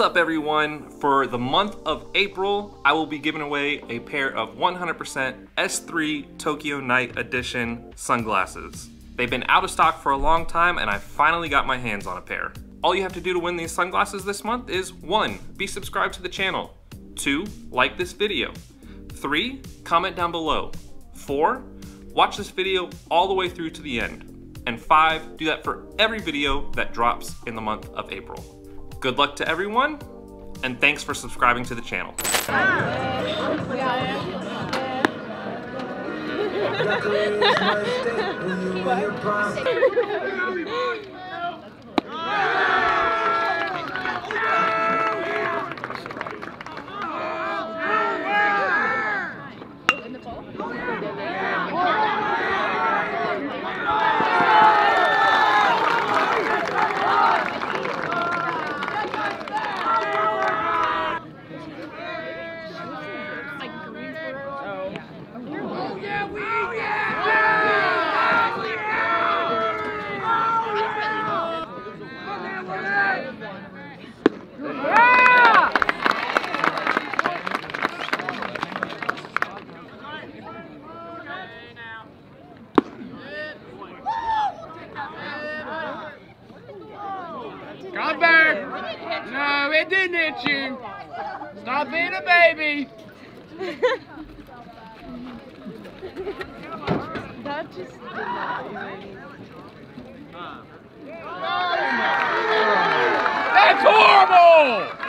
up everyone? For the month of April, I will be giving away a pair of 100% S3 Tokyo Night Edition sunglasses. They've been out of stock for a long time and I finally got my hands on a pair. All you have to do to win these sunglasses this month is 1. Be subscribed to the channel. 2. Like this video. 3. Comment down below. 4. Watch this video all the way through to the end. And 5. Do that for every video that drops in the month of April. Good luck to everyone, and thanks for subscribing to the channel. Come back! No, it didn't hit you! A baby! That just. That's horrible!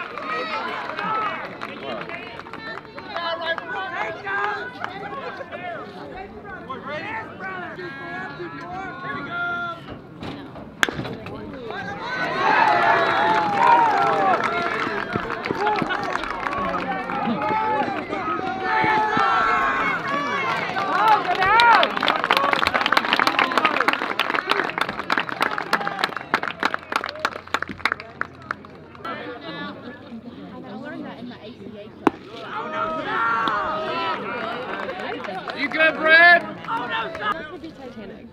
I learned that in my ACA class. You good, Brad? That could be Titanic.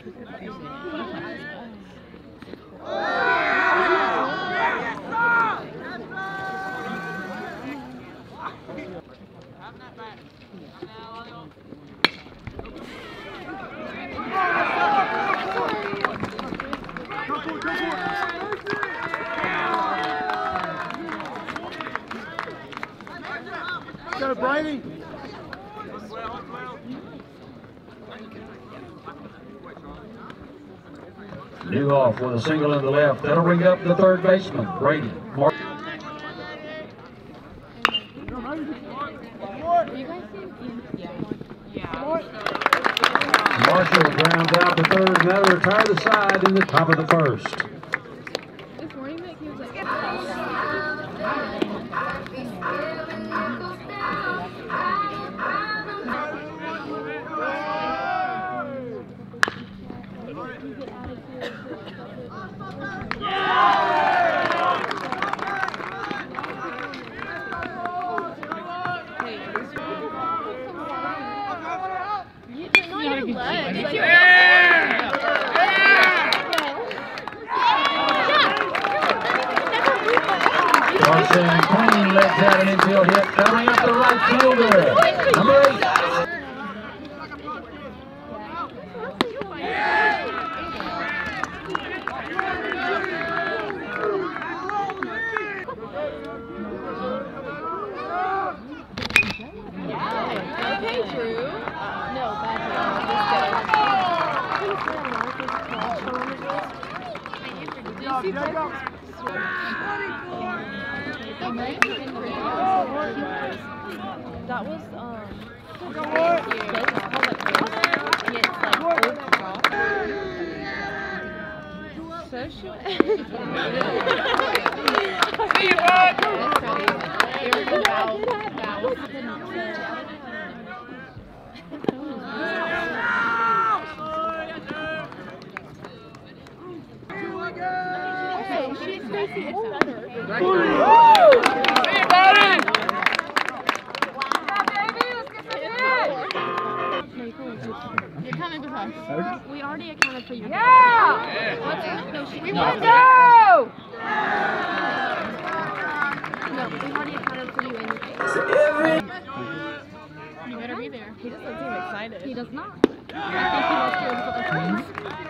Go, Brady! Newhoff with a single in the left. That'll bring up the third baseman, Brady. Mar- You guys see? Yeah. Marshall grounds out the third, and that'll retire the side in the top of the first. You did not even leg. It's your Yeah! Carson Queen lets out an infield hit, that'll bring up the right fielder. Number eight. Okay, Drew. No, bad Did you see That was, um, so should. See you, bud! It was about Okay, she's facing it better. See you, buddy! You're coming with us. We already accounted for your. Yeah! No, she. We No. to go. No, We've already accounted for you and. You better be there. He doesn't seem excited. He does not. I think he wants to go to the.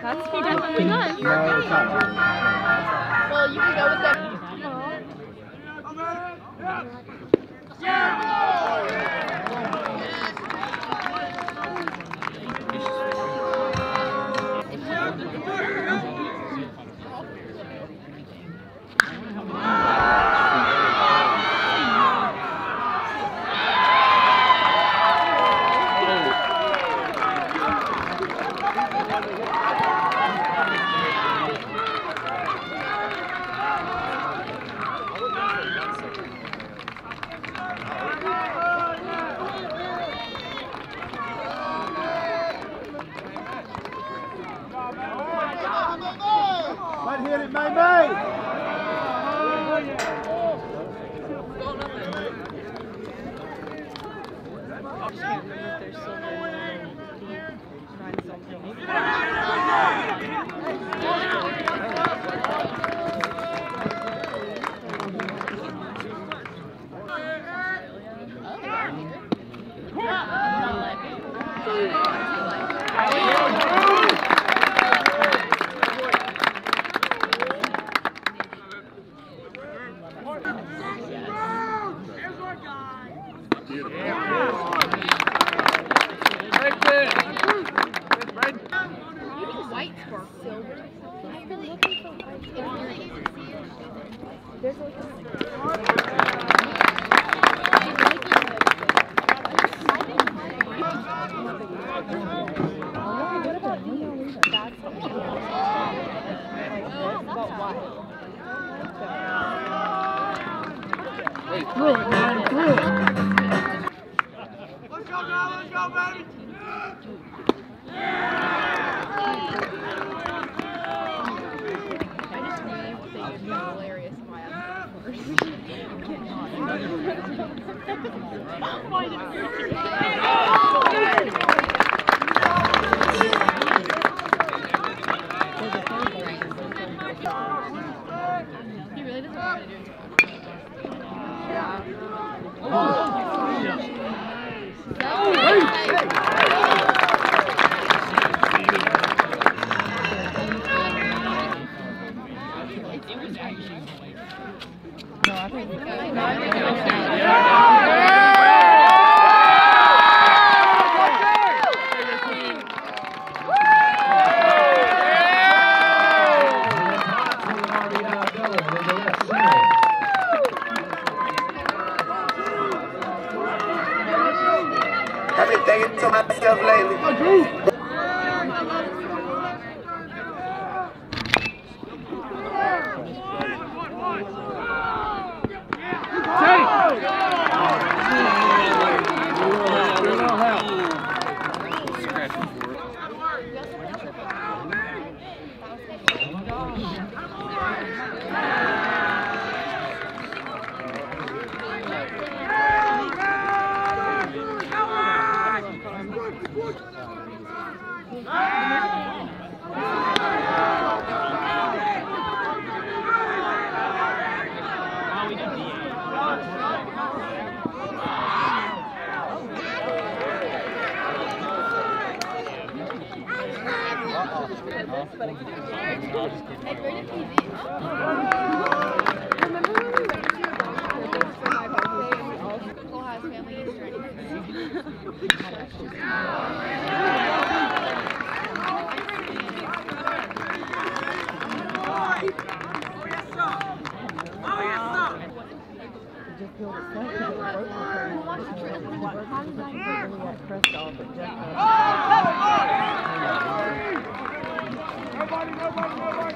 That's He definitely does. You can go with them. 别说了 He family Easter eggs? Nobody, nobody, nobody.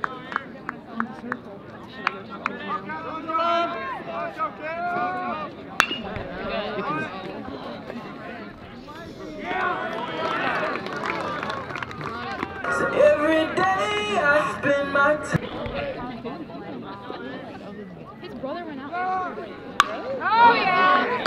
six. Every day I spend my time. His brother went out. Oh, yeah.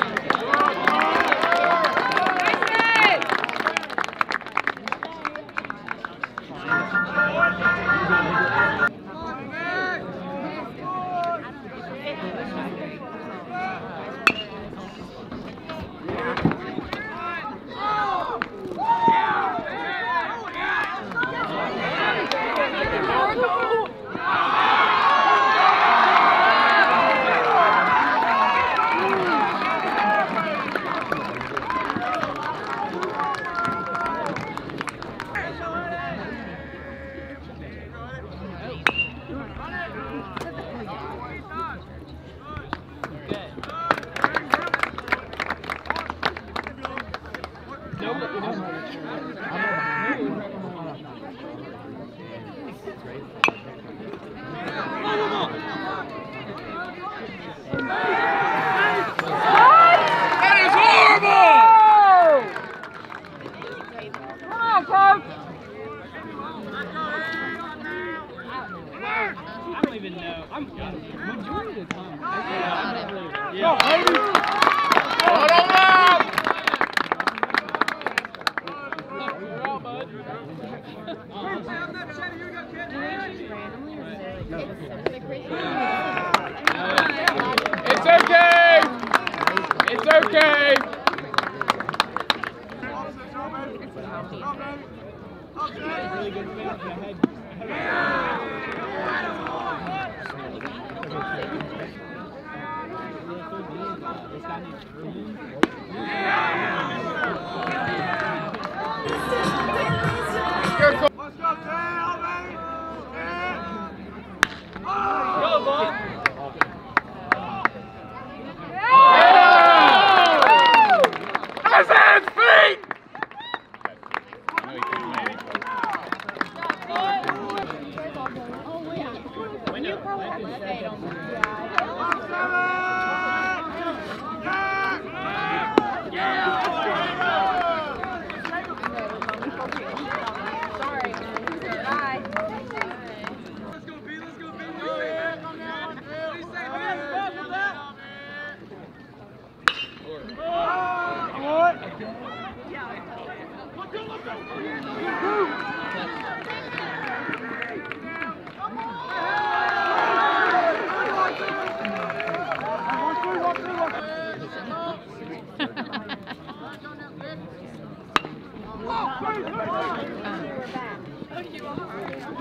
That is horrible! Come on, coach. I don't even know. I'm majority of the time. Go, baby! Hold on up! It's okay! It's okay! That's his feet! Oh, yeah. You probably have to stay on Sorry. Bye. Way to hustle,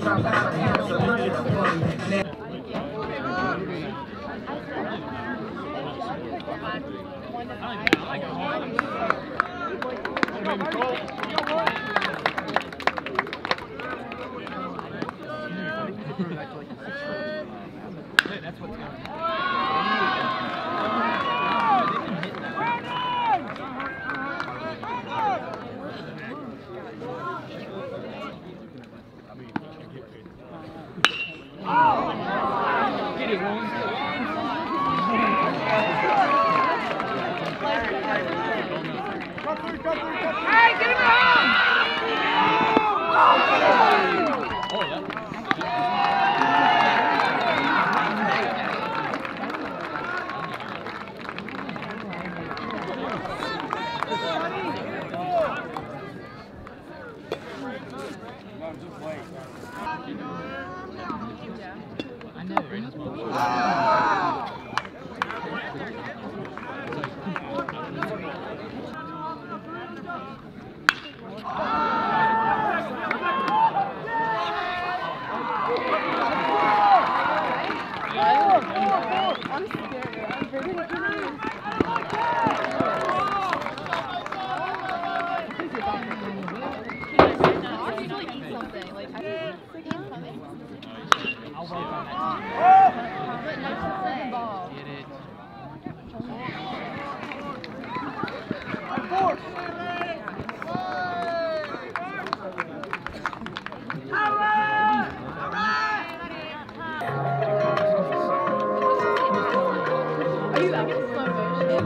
You the money. Hey, get him home!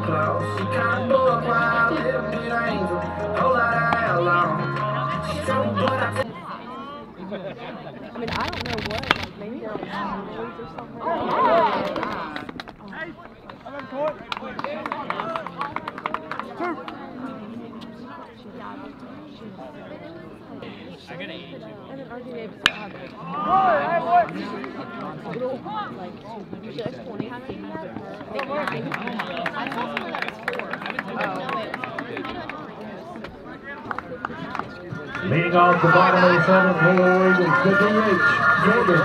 Close. She kinda bored by a little bit of angel. Whole lot of hell on. She told me, but I I mean, I don't know what, like, maybe there was some noise or something. Oh, I got an age. And then RJ Davis got out it. Like, usually it's 20, but nine. I saw someone that was four. No. Leading off the bottom of the seventh for the DH, Jordan.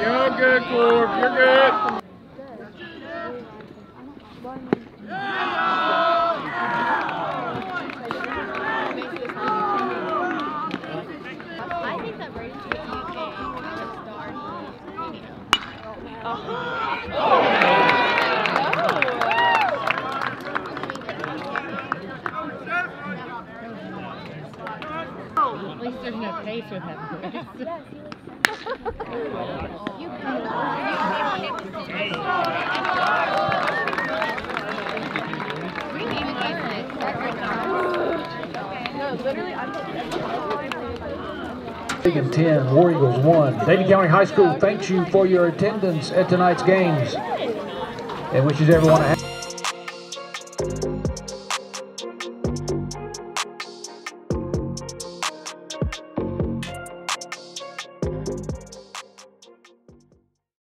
You're good, Corp. You're good. I think that Braden's a cute game. Just darn. You know. At least there's no pace with him. No, literally, I'm 10, War Eagles 1. Davie County High School thanks you for your attendance at tonight's games and wishes everyone a happy